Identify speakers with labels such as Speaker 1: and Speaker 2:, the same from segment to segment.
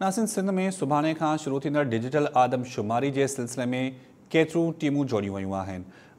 Speaker 1: नासिन, सिंध में सुभाणे का शुरू थींदड़ डिजिटल आदमशुमारी के सिलसिले में केतिरियूं टीमूं जोड़ी व्यू आहिनि।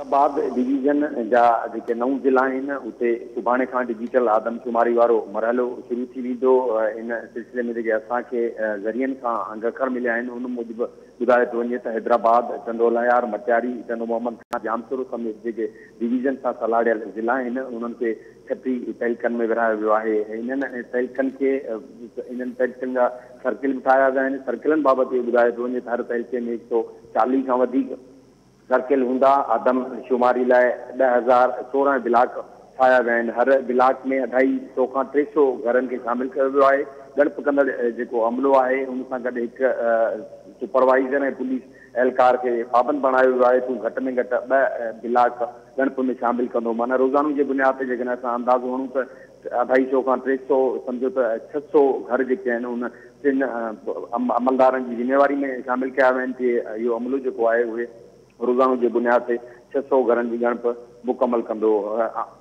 Speaker 2: हैदराबाद डिवीज़न जा जेके ज़िला आहिनि, उते खां डिजिटल आदमशुमारी वारो मरहलो शुरू थी वेंदो इन सिलसिले में जेके असांखे ज़रियनि खां अंगखर उन मूजिबि ॿुधाए थो वञे त हैदराबाद, चंदोलायार, मटियारी, चंदो मोहम्मद खां जामसुर समेत जेके डिवीज़न सां सलाड़ियल ज़िला आहिनि, उन्हनि खे छटीह तहलकनि में विरहायो वियो आहे। इन्हनि तहलकनि खे इन्हनि तहलकनि जा सर्किल ठाहिया विया आहिनि। सर्किलनि बाबति इहो ॿुधाए थो त हर तहलके में हिकु सौ खां वधीक सर्किल हूंदा आदमशुमारी लाइ ॾह हज़ार सोरहं ब्लाक ठाहिया आहिनि। हर ब्लाक में अढाई सौ खां टे सौ घरनि खे शामिल कयो वियो आहे। ॻणप कंदड़ अमलो उन सां सुपरवाइज़र पुलिस एहलकार खे पाबंद बणायो वियो आहे। तूं घटि में घटि ब्लाक ॻणप में शामिल कंदो। माना रोज़ानो जे बुनियाद ते, जेकॾहिं असां अंदाज़ो हणूं अढाई सौ खां टे सौ, सम्झो त छह सौ घर जेके आहिनि, उन टिनि अमलदारनि जी ज़िमेवारी में शामिल कया विया आहिनि। की इहो अमलो जेको रोज़ानो जे बुनियाद ते छह सौ घरनि जी ॻणप मुकमल कंदो।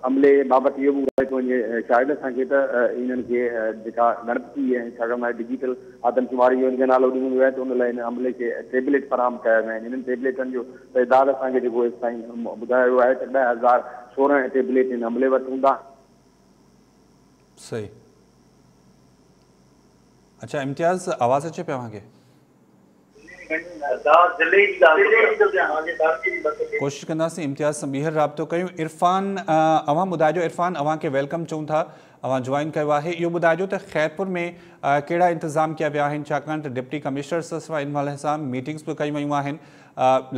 Speaker 2: अमले बाबति इहो बि ॿुधाए थो वञे शायदि असांखे त इन्हनि डिजिटल आदमशुमारी जो नालो ॾिनो वियो आहे उन अमले खे टेबलेट फराहम कया विया आहिनि। हिननि टेबलेटनि जो तइदाद असांखे जेको ताईं ॿुधायो आहे त ॾह हज़ार सोरहं टेबलेट हिन अमले वटि
Speaker 1: अच्छा इम्तियाज़, आवाज़ अचे पियो अव्हांखे कोशिशि कंदासीं इम्तियाज़ सां ॿीहर राब्तो कयूं। इरफ़ान अव्हां ॿुधाइजो, इरफ़ान अव्हांखे वेलकम चऊं था। अव्हां जॉइन कयो आहे। इहो ॿुधाइजो त ख़ैरपुर में कहिड़ा इंतज़ाम कया विया आहिनि? डिप्टी कमिश्नर सां इन महिल सां मीटिंग्स बि कयूं वयूं आहिनि।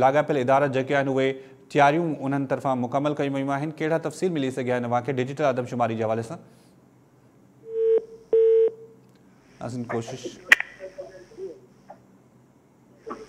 Speaker 1: लाॻापियल इदारा जेके आहिनि, उहे तयारियूं उन्हनि तरफ़ां मुकमल कयूं वयूं आहिनि। कहिड़ा तफ़सील मिली सघिया अव्हांखे डिजिटल आदमशुमारी जे हवाले सां? कोशिशि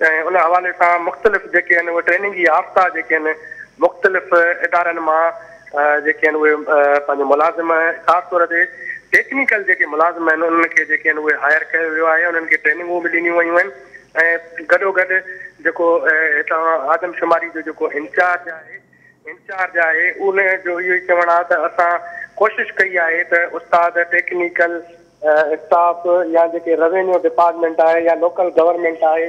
Speaker 3: ऐं उन हवाले सां मुख़्तलिफ़ जेके आहिनि ट्रेनिंग याफ़्ता जेके मुख़्तलिफ़ इदारनि माँ मुलाज़िम ख़ासि तौर ते टेक्निकल जेके मुलाज़िम आहिनि, उन्हनि हायर कयो वियो आहे, उन्हनि खे ट्रेनिंगूं बि ॾिनियूं वयूं आहिनि। ऐं गॾोगॾु आदमशुमारी जो जेको इंचार्ज आहे इंचार्ज आहे, उन जो इहो ई चवणु आहे त कई आहे त उस्ताद टेक्निकल स्टाफ या जेके रेवेन्यू डिपार्टमेंट आहे या लोकल गवर्नमेंट आहे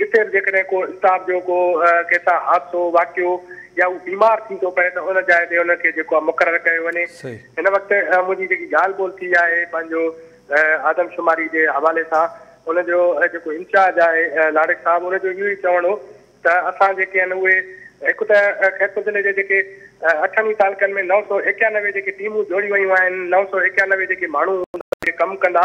Speaker 3: जिते जेकॾहिं को स्टाफ जो को कंहिंसां हादसो वाकियो या उहो बीमार थींदो पए त उन जाइ ते उनखे जेको आहे मुक़ररु कयो वञे। हिन वक़्तु मुंहिंजी जेकी ॻाल्हि ॿोल थी आहे पंहिंजो आदमशुमारी जे हवाले सां उनजो जेको इंचार्ज आहे लाड़क साहिबु उनजो इहो ई चवणो त असां जेके आहिनि उहे हिकु त ख़ैरपुर ज़िले जे जेके अठनि तालुकनि में नव सौ एकानवे जेके टीमूं जोड़ी वयूं आहिनि नव सौ एकानवे जेके माण्हू कमु कंदा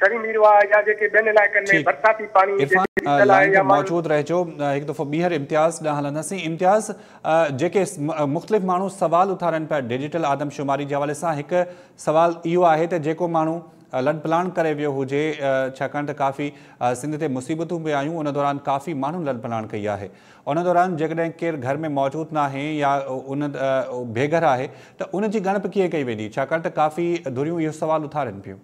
Speaker 3: छड़ी मीरवा या जेके ॿियनि इलाइक़नि में बरसाती पाणी
Speaker 1: मौजूद रहिजो। हिकु दफ़ो ॿीहर इम्तियाज़ ॾांहुं हलंदासीं। इम्तियाज़ जेके मुख़्तलिफ़ माण्हू सुवाल उथारनि पिया डिजिटल आदमशुमारी जे हवाले सां हिकु सुवाल इहो आहे त जेको माण्हू लॾ प्लान करे वियो हुजे छाकाणि त काफ़ी सिंध ते मुसीबतूं बि आयूं उन दौरान काफ़ी माण्हू लॾ प्लान कई आहे। उन दौरान जेकॾहिं केरु घर में मौजूदु न आहे या उन बेघर आहे त उनजी ॻणप कीअं कई वेंदी? छाकाणि त काफ़ी धुरियूं इहो सुवाल उथारनि पियूं।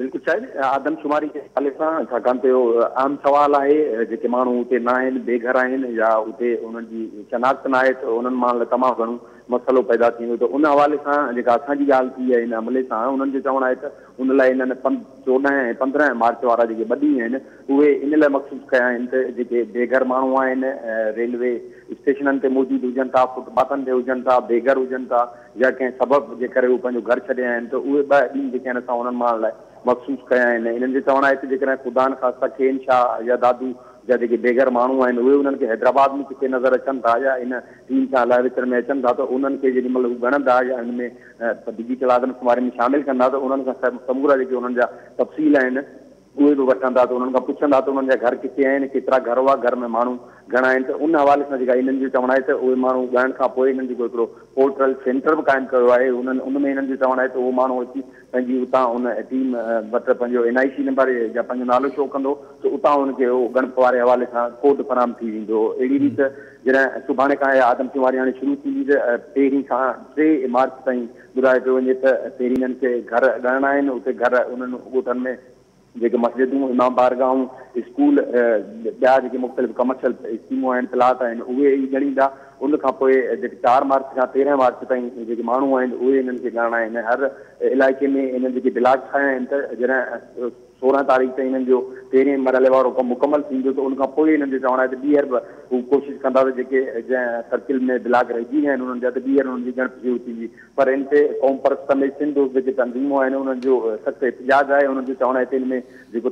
Speaker 2: बिल्कुलु छा आदमशुमारी जे हवाले सां, छाकाणि त इहो आम सुवालु आहे, जेके माण्हू हुते न आहिनि, बेघर आहिनि, या हुते उन्हनि जी शनाख़्त न आहे, त उन्हनि माँ तमामु घणो मसइलो पैदा थींदो त उन हवाले सां जेका असांजी ॻाल्हि थी आहे हिन अमले सां, उन्हनि जो चवणु आहे त उन लाइ हिननि पंज चोॾहं ऐं पंद्रहं मार्च वारा जेके ॿ ॾींहं आहिनि, उहे इन लाइ मखसूस कया आहिनि त जेके बेघर माण्हू आहिनि रेलवे स्टेशननि ते मौजूदु हुजनि था, फुटपाथनि ते हुजनि था, बेघर हुजनि था, या कंहिं सबबु जे करे उहे पंहिंजो घर छॾिया आहिनि, त उहे ॿ ॾींहं जेके आहिनि असां उन्हनि माण्हुनि लाइ मखसूस कया आहिनि। इन्हनि जो चवणु आहे त जेकॾहिं ख़ासि खेन शाह या दादू जा जेके बेघर माण्हू आहिनि, उहे उन्हनि हैदराबाद में किथे नज़र अचनि था, या इन टीम सां अलाए विच में अचन था तो उन्हनि खे जेॾी महिल या हिन में डिजिटल आदमशुमारी में शामिलु कंदा, त उन्हनि खां समूरा जेके उन्हनि जा तफ़सील उहे बि वठंदा त उन्हनि खां पुछंदा त उन्हनि जा घर किथे आहिनि केतिरा घर हुआ घर में माण्हू घणा आहिनि त उन हवाले सां जेका हिननि जो चवणु आहे त उहे माण्हू ॻाइण खां पोइ हिननि जो हिकिड़ो पोर्टल सेंटर बि क़ाइमु कयो आहे उन्हनि उन में हिननि जो चवणु आहे त उहो माण्हू अची पंहिंजी उतां उन टीम वटि पंहिंजो एन आई सी नंबर या पंहिंजो नालो शो कंदो त उतां हुनखे उहो गणप वारे हवाले सां कोड फराहम थी वेंदो। अहिड़ी रीति जॾहिं सुभाणे खां आदमशुमारी हाणे शुरू थींदी त पहिरीं खां टे मार्च ताईं ॿुधाए पियो वञे त पहिरीं हिननि खे घर ॻणणा आहिनि उते घर उन्हनि ॻोठनि में जेके मस्जिदूं, इमाम बारगाहूं, स्कूल ॿिया जेके मुख़्तलिफ़ कमर्शल स्कीमूं आहिनि प्लाट आहिनि, उहे ई उन चारि मार्च खां तेरहं मार्च ताईं जेके माण्हू आहिनि, उहे आहिनि। हर इलाइक़े में हिननि जेके ब्लाक ठाहिया आहिनि त जॾहिं तारीख़ ताईं हिननि जो तेरहें मरहले वारो कमु मुकमल थींदो, त उनखां पोइ हिननि जो चवणु आहे त हू सर्किल में ब्लाक रहिजी विया आहिनि उन्हनि जा, त ॿीहर थींदी पर हिन ते क़ौम परस्त में सिंध जेके तंज़ीमूं आहिनि, उन्हनि जो सख़्तु एतिजाज आहे, उन्हनि जो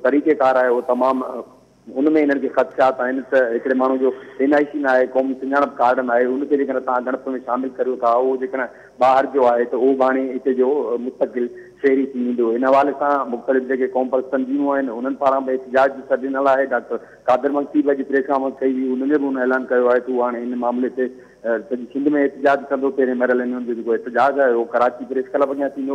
Speaker 2: तरीक़ेकार आहे, उहो तमामु उन में हिननि खे ख़दशात आहिनि त हिकिड़े माण्हू जो सी न आहे, क़ौमी सुञाणप कार्ड न आहे उनखे जेकॾहिं गणप में शामिलु करियो था, उहो जेकॾहिं ॿाहिरि जो आहे त उहो बि हाणे हिते जो मुस्तक़िल शहरी थी वेंदो। हवाले सां मुख़्तलिफ़ जेके क़ौम पर तंज़ीमूं आहिनि उन्हनि पारां बि एहतिजाज ॾिनल आहे। डॉक्टर कादर मंसीब जी प्रेस काउंस कई हुई उनजो बि हुन ऐलान कयो आहे त हाणे हिन मामले ते सॼी सिंध में एहतिजाज कंदो तेरहें मरहले में हुनजो जेको आहे, उहो कराची प्रेस क्लब अॻियाँ थींदो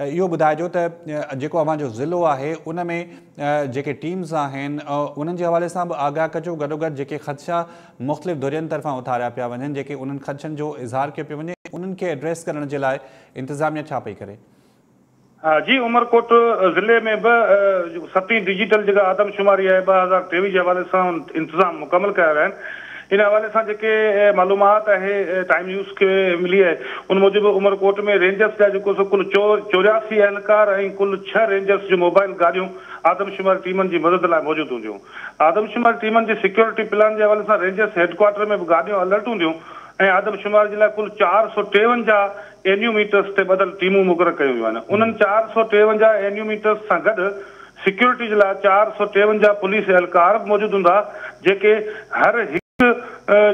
Speaker 1: इहो ॿुधाइजो त जेको ज़िलो आहे, उन में टीम्स आहिनि उन्हनि जे हवाले सां बि आगाह कजो। गॾोगॾु जेके ख़दशा मुख़्तलिफ़ दुरियनि तरफ़ां उथारिया पिया वञनि, जेके उन्हनि ख़दशनि जो इज़हार कयो पियो वञे, उन्हनि एड्रेस करण जे लाइ इंतिज़ामिया छा
Speaker 4: जी, उमरकोट ज़िले में बि सतीं डिजिटल जेका आदमशुमारी आहे ॿ हज़ार टेवीह जे हवाले सां इंतिज़ाम मुकमल कया इन हवाले सां जेके मालूमात आहे टाइम न्यूज़ खे मिली आहे उन मूजिबि उमरकोट में रेंजर्स जा सो कुल चो चोरियासी एहलकार ऐं कुल छह रेंजर्स जूं मोबाइल गाॾियूं आदमशुमारी टीमनि जी मदद लाइ मौजूदु हूंदियूं आदमशुमारी टीमनि जी सिक्योरिटी प्लान जे हवाले सां रेंजर्स हेडक्वाटर में बि गाॾियूं अलर्ट हूंदियूं ऐं आदमशुमारी जे कुल चारि सौ टेवंजाह एन्यूमीटर्स ते ॿधल टीमूं मुक़ररु कयूं वियूं आहिनि उन्हनि सौ टेवंजाह एन्यूमीटर्स सां गॾु सिक्योरिटी जे लाइ चारि सौ टेवंजाह पुलिस एहलकार बि मौजूदु हूंदा, जेके हर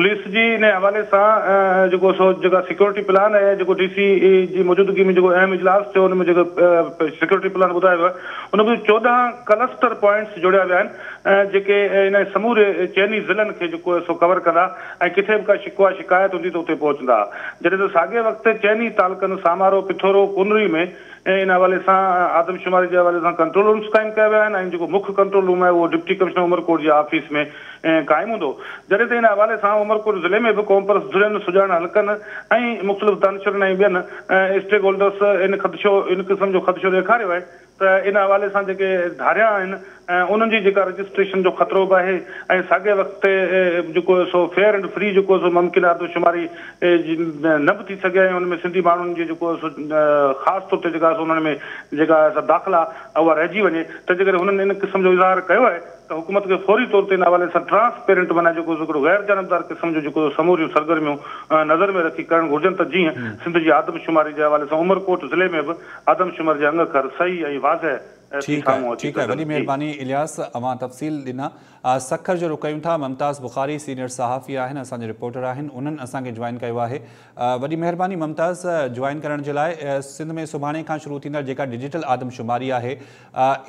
Speaker 4: पुलिस जी इन हवाले सां जेको सो, जेका सिक्योरिटी प्लान आहे जेको डी सी जी मौजूदगी में जेको अहम इजलास थियो हुन में जेको सिक्योरिटी प्लान ॿुधायो उन में चोॾहं क्लस्टर पॉइंट्स जोड़िया विया आहिनि जेके इन समूरे चइनी ज़िलनि खे जेको सो कवर कंदा किथे बि का शिकवा, शिकायत हूंदी त उते पहुचंदा। जॾहिं त साॻिए वक़्तु चइनी तालुकनि, सामारो, पिथोरो, कुनरी में इन हवाले सां आदमशुमारी जे हवाले सां कंट्रोल रूम्स क़ाइमु कया विया आहिनि मुख्य कंट्रोल रूम आहे, उहो डिप्टी कमिश्नर उमरकोट जे ऑफ़िस में क़ाइमु हूंदो। जॾहिं त इन हवाले सां उमरपुर ज़िले में बि कॉम्परस धुरियुनि सुञाण हलकनि ऐं मुख़्तलिफ़ दानशरनि ऐं स्टेक होल्डर्स इन ख़दशो, इन क़िस्म जो ख़दशो ॾेखारियो आहे, त इन हवाले सां धारिया उन्हनि जी जेका रजिस्ट्रेशन जो ख़तरो बि आहे ऐं साॻिए वक़्तु जेको सो फेयर एंड फ्री जेको सो मुमकिन जी, न बि थी सघे ऐं उनमें सिंधी माण्हुनि जी जेको सो ख़ासि तौर ते जेका उन्हनि में जेका दाख़िला उहा रहिजी वञे त जेकर हुननि इन क़िस्म जो इज़हार कयो आहे त हुकूमत खे फौरी तौर ते इन हवाले सां ट्रांसपेरेंट माना जेको हिकिड़ो गैर जानबदार क़िस्म जो जेको समूरियूं सरगर्मियूं नज़र में रखी करणु घुर्जनि त जीअं सिंध जी आदमशुमारी जे हवाले सां उमरकोट ज़िले में बि आदमशुमारी जे अंग सही ऐं थी
Speaker 1: ठीकु
Speaker 4: है
Speaker 1: ठीक
Speaker 4: है।
Speaker 1: वही
Speaker 4: जी।
Speaker 1: महिरबानी इलियास अवां तफ़सील ॾिना सखर जो रुख कयूं था मुमताज़ बुखारी सीनियर सहाफ़ी आहिनि असांजे रिपोर्टर आहिनि उन्हनि असांखे जॉइन कयो आहे। वही वॾी महिरबानी मुमताज़ जॉइन करण जे लाइ सिंध में सुभाणे खां शुरू थींदड़ जेका डिजिटल आदमशुमारी आहे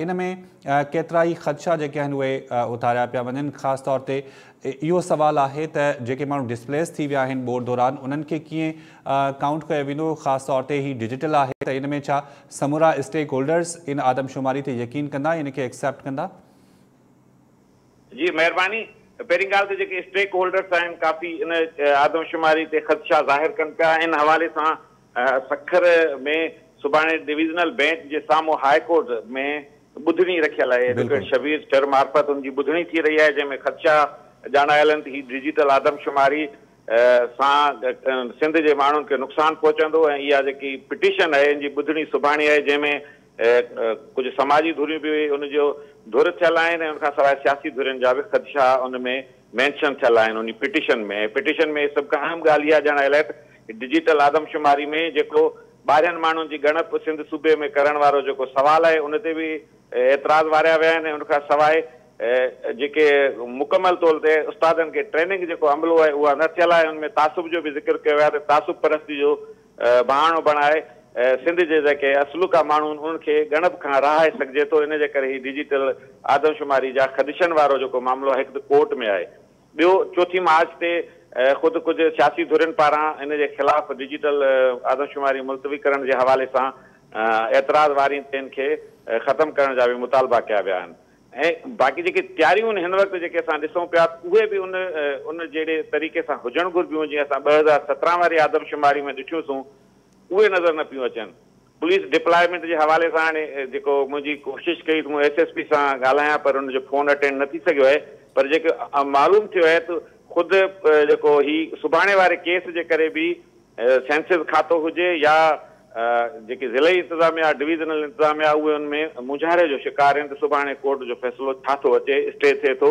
Speaker 1: इनमें इन में केतिरा ई ख़दशा जेके आहिनि उहे उथारिया पिया वञनि। ख़ासि तौर ते इ- इहो सुवालु आहे त जेके माण्हू डिस्प्लेस थी विया आहिनि बोर्ड दौरान उन्हनि खे कीअं काउंट कयो वेंदो? ख़ासि तौर ते ही डिजिटल आहे त इन में छा समूरा स्टेक होल्डर्स इन आदमशुमारी ते यकीन कंदा इन खे एक्सेप्ट कंदा?
Speaker 5: जी महिरबानी। पहिरीं ॻाल्हि त जेके स्टेक होल्डर्स आहिनि काफ़ी इन आदमशुमारी ते ख़दशा ज़ाहिर कनि पिया। इन हवाले सां सखर में सुभाणे डिविज़नल बेंच जे साम्हूं हाई कोर्ट में ॿुधणी रखियल आहे। एडवोकेट शबीर चर मार्फत उनजी ॿुधणी थी रही आहे जंहिंमें ख़दशा ॼाणायल आहिनि त ही डिजिटल आदमशुमारी सिंध जे माण्हुनि खे नुक़सानु पहुचंदो ऐं पिटीशन आहे इन जी ॿुधणी जंहिंमें अ, अ, कुझु समाजी धुरियूं बि उनजो धुर थियल आहिनि ऐं उनखां सियासी धुरियुनि जा बि ख़दशा उन में मेंशन थियल पिटीशन में। पिटीशन में सभ खां अहम ॻाल्हि इहा त डिजिटल आदमशुमारी में जेको ॿाहिरनि माण्हुनि जी ॻणप सिंध सूबे में करण वारो जेको सवाल आहे उन ते बि एतिराज़ वारिया जेके मुकमल तौर ते उस्तादनि खे ट्रेनिंग जेको अमलो आहे उहा न थियल आहे। उनमें तासुब जो बि ज़िक्र कयो आहे त तासुब परस्ती जो बहानो बणाए सिंध जे असलुका माण्हू आहिनि उन्हनि खे ॻणप सघिजे थो। इन जे करे ही डिजिटल आदमशुमारी जा ख़दशनि वारो जेको मामिलो आहे कोर्ट में आहे। ॿियो चोथी मार्च ते अ, ख़ुदि कुझु सियासी धुरियुनि पारां इन जे ख़िलाफ़ डिजिटल आदमशुमारी मुलतवी करण जे हवाले सां एतिराज़ वारी ख़तमु करण जा बि मुतालबा कया आहिनि। बाक़ी जेके तयारियूं आहिनि हिन वक़्तु जेके असां ॾिसूं उन उन जहिड़े तरीक़े सां हुजणु घुरिबियूं जीअं असां हज़ार सत्रहं वारी आदमशुमारी में ॾिठियूंसीं उहे नज़र न पियूं अचनि। पुलिस डिप्लॉयमेंट जे हवाले सां अ, जेको मुंहिंजी कोशिशि कई त एस एस पी सां ॻाल्हायां पर हुनजो फ़ोन अटेंड न थी आहे। पर अ, मालूम थियो आहे त ख़ुदि जेको ही सुभाणे वारे केस जे करे बि सेंसिस खातो हुजे या जेके ज़िले इंतिज़ामिया डिवीज़नल इंतिज़ामिया उहे उनमें मुझारे जो शिकार आहिनि, त सुभाणे कोर्ट जो फ़ैसिलो छा थो अचे, स्टे थिए थो।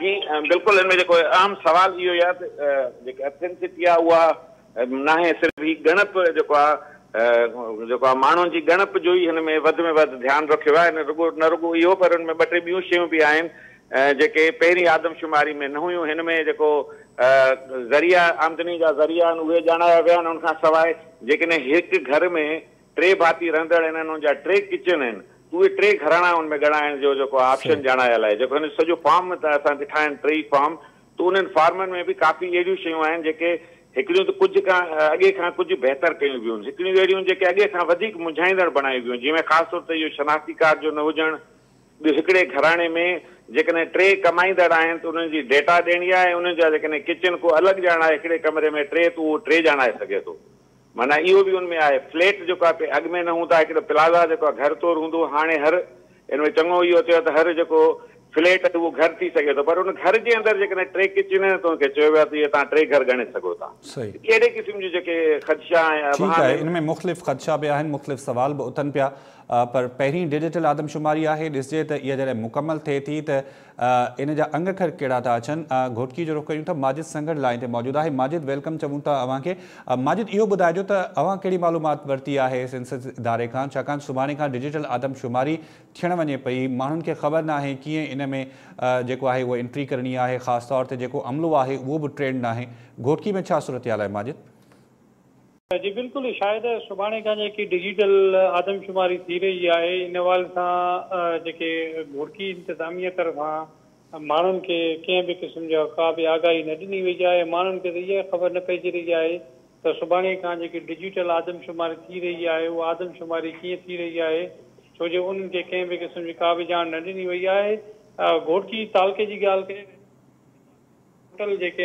Speaker 1: जी
Speaker 5: बिल्कुल बिल्कुलु हिन में जेको अहम सुवाल ई आहे त जेकी अथेंटिसिटी आहे ही ॻणप जेको आहे जेको आहे जी जो ई हिन में में वधि रुगो, न रुगो इहो, पर हुन में ॿ टे ॿियूं शयूं बि आदमशुमारी में न हुयूं, हिन में जेको ज़रिया, आमदनी जा ज़रिया आहिनि, उहे ॼाणाया घर में टे भाती जा टे किचन उहे टे घराणा हुनमें ॻणाइण जो जेको ऑप्शन ॼाणायल आहे। जेको हिन सॼो फॉर्म असां ॾिठा आहिनि टई फॉर्म त उन्हनि फॉर्मनि में बि काफ़ी अहिड़ियूं शयूं आहिनि जेके हिकिड़ियूं त कुझु खां अॻे खां कुझु बहितर कयूं वियूं आहिनि हिकिड़ियूं अहिड़ियूं जेके अॻे खां वधीक मुंझाईंदड़ बणायूं वियूं जंहिंमें ख़ासि तौर ते इहो शनाख़्ती कार्ड जो न हुजणु। ॿियो हिकिड़े घराणे में जेकॾहिं टे कमाईंदड़ आहिनि त उन्हनि जी डेटा ॾियणी आहे उन्हनि जा जेकॾहिं किचन को अलॻि ॼाण आहे हिकिड़े कमरे में टे त उहो टे ॼाणाए सघे थो। माना इहो बि उनमें आहे फ्लैट जेको आहे अॻु में न हूंदा हिकिड़ो प्लाज़ा जेको आहे घर तौरु हूंदो हाणे हर हिन में चङो इहो थियो त हर जेको फ्लैट उहो घर थी सघे थो पर उन घर जे अंदरि जेकॾहिं टे किचन आहिनि त हुनखे चयो वियो आहे त इहे तव्हां टे घर ॻणे सघो था। अहिड़े क़िस्म जी जेके ख़दशा ऐं
Speaker 1: मुख़्तलिफ़ ख़दशा बि आहिनि मुख़्तलिफ़ सवाल बि उथनि पिया। पर पहिरीं डिजिटल आदमशुमारी आहे, ॾिसजे त इहा जॾहिं मुकमल थिए थी, त इन जा अंग खर कहिड़ा था अचनि? घोटकी जो रुख कयूं था, माजिद संगड़ लाइन मौजूदु आहे। माजिद वेलकम चऊं था माजिद, इहो ॿुधाइजो त अव्हां कहिड़ी मालूमात वरिती आहे सेंसस इदारे खां? छाकाणि खां डिजिटल आदमशुमारी थियण वञे पई। माण्हुनि खे ख़बर न आहे कीअं इन में जेको आहे उहा एंट्री करणी आहे। ख़ासि तौर ते जेको अमलो आहे, उहो बि ट्रेंड न घोटकी में छा सूरत हाल आहे, माजिद?
Speaker 6: जी, बिल्कुलु शायदि सुभाणे खां जेकी डिजिटल आदमशुमारी थी रही आहे। इन हवाले सां जेके घोटकी इंतिज़ामिया तरफ़ां, माण्हुनि खे कंहिं बि क़िस्म जा का बि आगाही न ॾिनी वई आहे। माण्हुनि खे त ख़बर न पइजी रही आहे त सुभाणे खां जेकी डिजिटल आदमशुमारी थी रही आहे। उहा आदमशुमारी कीअं थी रही आहे? छो जो उन्हनि खे कंहिं क़िस्म जी का बि ॼाण न ॾिनी वई आहे। घोटकी तालके जी ॻाल्हि टोटल जेके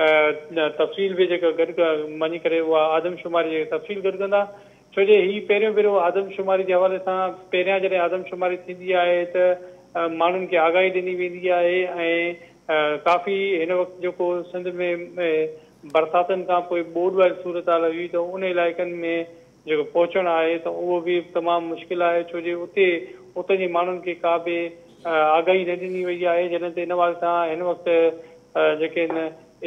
Speaker 6: तफ़सील बि जेका गॾु क- मञी आदमशुमारी जी तफ़सील गॾु कंदा। छो जे हीअ पहिरियों आदमशुमारी जे हवाले सां पहिरियाँ जॾहिं आदमशुमारी थींदी आहे त माण्हुनि खे आगाही ॾिनी आहे ऐं काफ़ी हिन वक़्तु जेको सिंध में बरसातनि खां पोइ ॿोॾ वारी सूरत हाल हुई, त उन इलाइक़नि में जेको पहुचणु आहे, त उहो बि तमामु मुश्किल आहे। छो जे उते उते जे का बि आगाही न ॾिनी वई आहे। जॾहिं ते सां हिन जेके न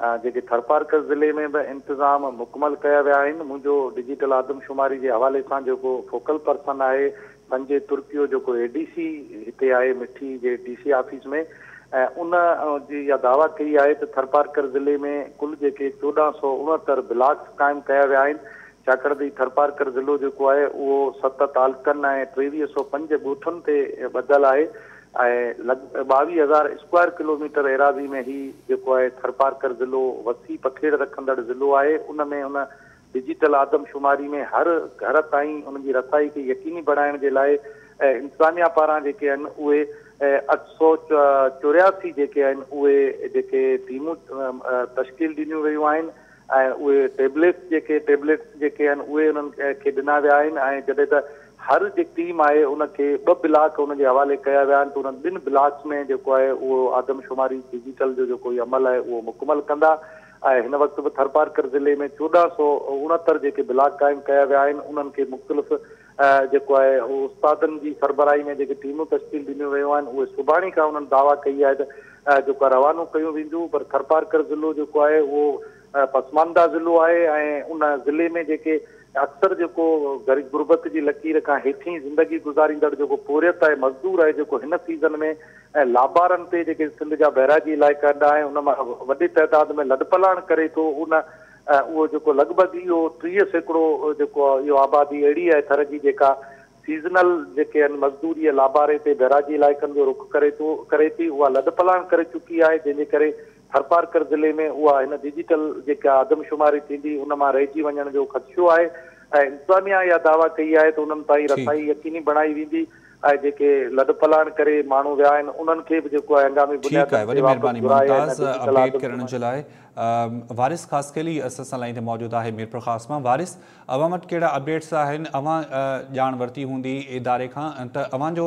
Speaker 7: जेके थरपारकर ज़िले में बि इंतिज़ाम मुकमल कया विया आहिनि डिजिटल आदमशुमारी जे हवाले सां जेको फोकल पर्सन आहे संजय तुर्कियो जेको एडीसी हिते आहे, मिठी जे डीसी ऑफ़िस में, ऐं उन जी दावा कई आहे त थरपारकर ज़िले में कुल जेके चोॾहं सौ उणहतरि ब्लॉक्स क़ाइमु कया विया आहिनि थरपारकर ज़िलो जेको आहे, उहो सत तालुकनि ऐं टेवीह सौ पंज ॻोठनि ते ॿधल आहे। ऐं ॿावीह हज़ार स्क्वायर किलोमीटर एराज़ी में ही जेको आहे थरपारकर ज़िलो वसी पखेड़ रखंदड़ ज़िलो आहे। उन में उन डिजिटल आदमशुमारी में हर घर ताईं उनजी रसाई खे यकीनी बणाइण जे लाइ, ऐं इंतिज़ामिया पारां जेके आहिनि अठ सौ चौरासी जेके आहिनि, उहे जेके तश्कील ॾिनियूं वयूं टेबलेट्स जेके टेबलेट्स जेके आहिनि हर जेकी टीम आहे, उनखे ॿ ब्लॉक उनजे हवाले कया विया आहिनि त उन्हनि ॿिनि में जेको आहे, उहो आदमशुमारी डिजिटल जो जेको अमल आहे, उहो मुकमल कंदा। वक़्तु बि थरपारकर ज़िले में चोॾहं सौ उणहतरि जेके ब्लॉक क़ाइमु कया विया आहिनि, उन्हनि खे मुख़्तलिफ़ जेको आहे, उहो उस्तादनि जी सरबराही में जेके टीमूं तश्कील ॾिनियूं वियूं आहिनि दावा कई जेको आहे रवानो कयूं वेंदियूं, पर थरपारकर ज़िलो जेको आहे, उहो पसमानदा ज़िलो आहे। ऐं उन ज़िले में जेके अक्सर जेको ग़रीब गुरबत जी लकीर खां हेठि ज़िंदगी गुज़ारींदड़ जेको पोरियत आहे, मज़दूर आहे जेको हिन सीज़न में, ऐं लाबारनि ते जेके सिंध जा बैराजी इलाइक़ा आहिनि, उन माँ वॾी तइदाद में लॾपलाण करे थो, उन उहो जेको लॻभॻि इहो टीह सैकड़ो जेको आहे आबादी अहिड़ी आहे, थर जी जेका सीज़नल जेके मज़दूरी लाबारे ते बैराजी इलाइक़नि जो रुख करे थो, करे थी, उहा लॾपलाण करे चुकी आहे, जंहिंजे थरपारकर ज़िले में उहा हिन डिजिटल जेका आदमशुमारी थींदी उन माँ रहिजी वञण जो ख़दशो आहे। ऐं इंतिज़ामिया इहा दावा कई आहे त उन्हनि ताईं रसाई यकीनी बणाई वेंदी ऐं जेके लॾपलाण करे माण्हू विया आहिनि उन्हनि खे बि जेको आहे हंगामी
Speaker 1: ठीकु आहे वॾी महिरबानी मुमताज़ अपडेट करण जे लाइ। वारिस ख़ासि केली असां सां लाइन ते मौजूदु आहे मीरपुर ख़ासि माँ। वारिस अवां वटि कहिड़ा अपडेट्स आहिनि? अवां ॼाण वरिती हूंदी इदारे खां त अव्हांजो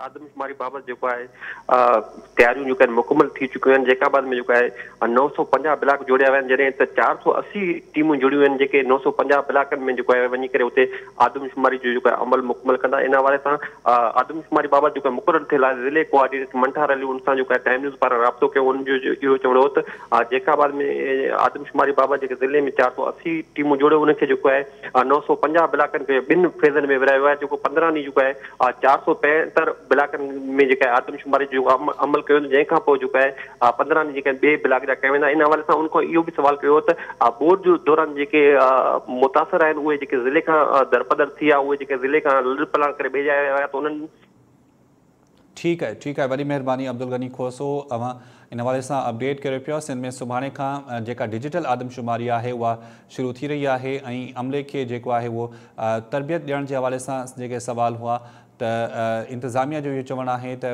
Speaker 8: आदमशुमारी बाबति जेको आहे तयारियूं जेके आहिनि मुकमल थी चुकियूं में जेको आहे नौ सौ पंजाह ब्लाक जोड़िया विया आहिनि। जॾहिं त सौ असी टीमूं जुड़ियूं आहिनि, जेके नौ सौ पंजाह ब्लाकनि में जेको आहे, वञी करे आदमशुमारी जो अमल मुकमल कंदा। इन हवाले सां आदमशुमारी बाबति जेको आहे, मुक़ररु थियल आहे। ज़िले कोऑर्डिनेटर मंठार अली उन टाइम न्यूज़ पारां राब्तो कयो। उनजो इहो चवणो हो त में आदमशुमारी बाबति ज़िले में चारि सौ असी टीमूं जोड़ियो आहे नौ सौ पंजाह ब्लाकनि खे ॿिनि फेज़नि में विरायो आहे। जेको पंद्रहं ॾींहं जेको आहे चारि सौ पंजहतरि ब्लाकनि में जेका आदमशुमारी जो अमल कयो जंहिंखां पोइ जेको आहे पंद्रहं ॾींहं ॿिए ब्लाक जा कया वेंदा। इन हवाले सां उनखां इहो बि सुवाल कयो त बोर्ड जो दौरान जेके मुतासिर आहिनि, उहे जेके ज़िले खां दरपदर थी विया, उहे जेके ज़िले खां लड़ पलाण करे आया हुया त उन्हनि
Speaker 1: ठीकु आहे ठीकु आहे वॾी महिरबानी अब्दुल गनी खोसो। अवां, इन हवाले सां अपडेट करे पियो, सिंध में सुभाणे खां जेका डिजिटल आदमशुमारी आहे, उहा शुरू थी रही आहे। ऐं अमले खे जेको आहे, उहो तरबियत ॾियण जे हवाले सां जेके सुवाल हुआ त इंतिज़ामिया जो इहो चवणु आहे त